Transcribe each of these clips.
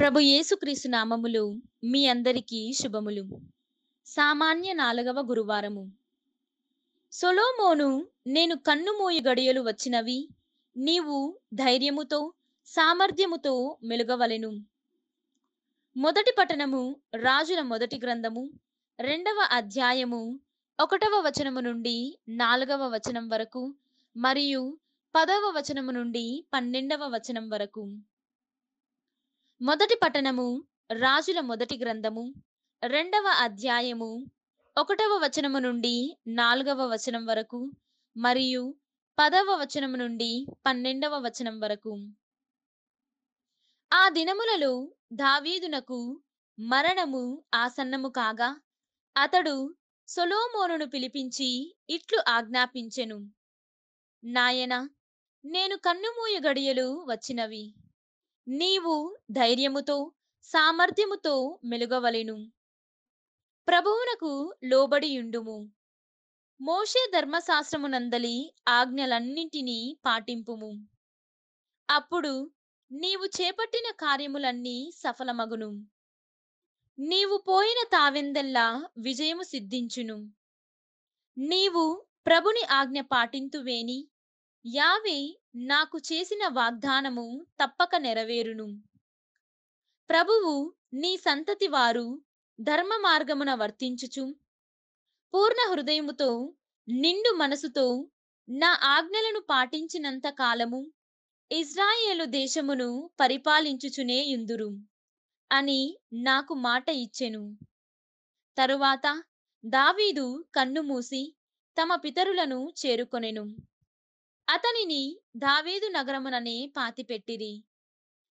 ప్రభు యేసుక్రీస్తు నామములు మీ అందరికీ శుభములు. సామాన్య నాలుగవ గురువారము. సొలోమోను నేను కన్నుమూయి గడియలు వచ్చినవి నీవు ధైర్యముతో సామర్థ్యముతో మెలుగవలెను. మొదటి పట్టణము రాజుల మొదటి గ్రంథము రెండవ అధ్యాయము ఒకటవ వచనము నుండి నాలుగవ వచనం వరకు మరియు పదవ వచనము నుండి పన్నెండవ వచనం వరకు. మొదటి పట్టణము రాజుల మొదటి గ్రంథము రెండవ అధ్యాయము ఒకటవ వచనము నుండి నాలుగవ వచనం వరకు మరియు పదవ వచనము నుండి పన్నెండవ వచనం వరకు. ఆ దినములలో దావీదునకు మరణము ఆసన్నము కాగా అతడు సొలోమోనును పిలిపించి ఇట్లు ఆజ్ఞాపించెను. నాయన నేను కన్నుమూయ గడియలు వచ్చినవి. నీవు ధైర్యముతో సామర్థ్యముతో మెలుగవలెను. ప్రభువునకు లోబడియుండుము. మోషే ధర్మశాస్త్రమునందలి ఆజ్ఞలన్నింటినీ పాటింపుము. అప్పుడు నీవు చేపట్టిన కార్యములన్నీ సఫలమగును. నీవు పోయిన తావెందెల్లా విజయము సిద్ధించును. నీవు ప్రభుని ఆజ్ఞ పాటింతువేని యావే నాకు చేసిన వాగ్దానము తప్పక నెరవేరును. ప్రభువు నీ సంతతి వారు ధర్మ మార్గమున వర్తించుచు. పూర్ణ హృదయముతో నిండు మనసుతో నా ఆజ్ఞలను పాటించినంత కాలము ఇజ్రాయేలు దేశమును పరిపాలించుచునే ఇందురు అని నాకు మాట ఇచ్చెను. తరువాత దావీదు కన్నుమూసి తమ పితరులను చేరుకొనెను. అతనిని దావీదు నగరముననే పాతిపెట్టిరి.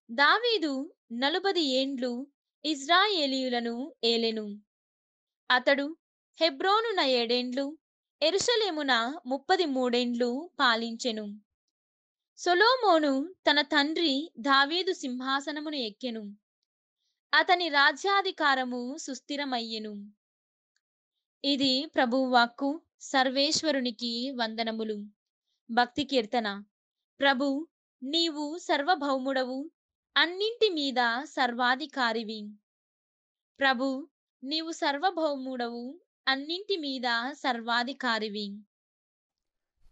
దావీదు నలుబది ఏండ్లు ఇజ్రాయేలీయులను ఏలెను. అతడు హెబ్రోనున ఏడేండ్లు ఎరుషలేమున ముప్పది మూడేండ్లు పాలించెను. సొలోమోను తన తండ్రి దావీదు సింహాసనమును ఎక్కెను. అతని రాజ్యాధికారము సుస్థిరమయ్యెను. ఇది ప్రభువాక్కు సర్వేశ్వరునికి వందనములు. భక్తి కీర్తన. ప్రభు నీవు సర్వభౌముడవు అన్నింటి మీద సర్వాధికారివి. ప్రభు నీవు సర్వభౌముడవు అన్నింటి మీద సర్వాధికారివి.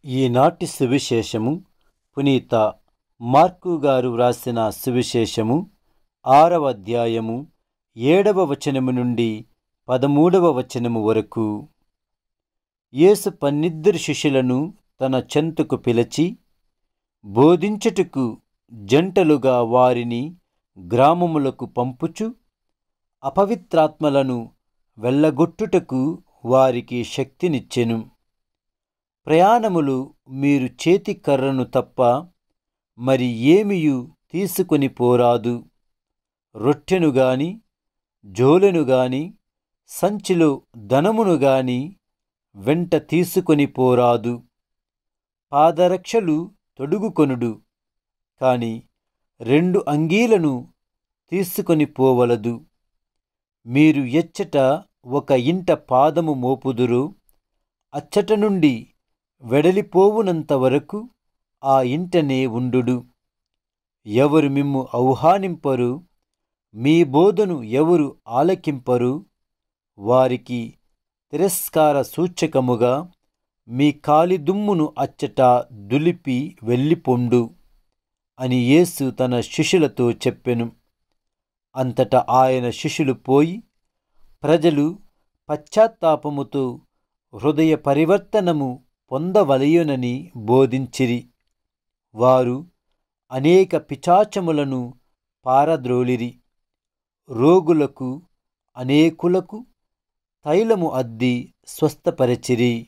ఈనాటి సువిశేషము పునీత మార్కు గారు వ్రాసిన సువిశేషము ఆరవ అధ్యాయము ఏడవ వచనము నుండి పదమూడవ వచనము వరకు. యేసు పన్నిద్దరు శిష్యులను తన చెంతకు పిలిచి బోధించుటకు జంటలుగా వారిని గ్రామములకు పంపుచు అపవిత్రాత్మలను వెళ్ళగొట్టుటకు వారికి శక్తినిచ్చెను. ప్రయాణములు మీరు చేతి కర్రను తప్ప మరి ఏమియు తీసుకొని పోరాదు. రొట్టెను గాని జోలెను గాని సంచిలో ధనమును గాని వెంట తీసుకొని పోరాదు. పాదరక్షలు తొడుగుకొనుడు. కాని రెండు అంగీలను తీసుకొని పోవలదు. మీరు ఎచ్చట ఒక ఇంట పాదము మోపుదురు అచ్చట నుండి వెడలిపోవునంత వరకు ఆ ఇంటనే ఉండుడు. ఎవరు మిమ్ము ఆహ్వానింపరు మీ బోధను ఎవరు ఆలకింపరు వారికి తిరస్కార సూచకముగా మీ కాలి దుమ్మును అచ్చట దులిపి వెళ్ళిపొండు అని యేసు తన శిష్యులతో చెప్పెను. అంతటా ఆయన శిష్యులు పోయి ప్రజలు పశ్చాత్తాపముతో హృదయ పరివర్తనము పొందవలయునని బోధించిరి. వారు అనేక పిచాచములను పారద్రోలిరి. రోగులకు అనేకులకు తైలము అద్ది స్వస్థపరచిరి.